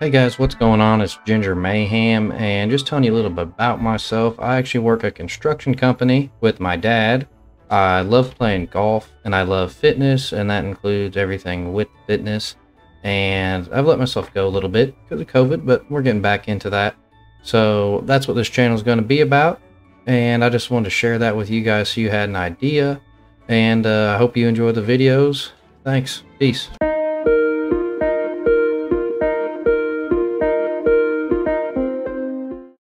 Hey guys, what's going on? It's Ginger Mayhem, and just telling you a little bit about myself. I actually work a construction company with my dad. I love playing golf, and I love fitness, and that includes everything with fitness. And I've let myself go a little bit because of COVID, but we're getting back into that. So that's what this channel is going to be about. And I just wanted to share that with you guys so you had an idea. And uh, I hope you enjoy the videos. Thanks. Peace.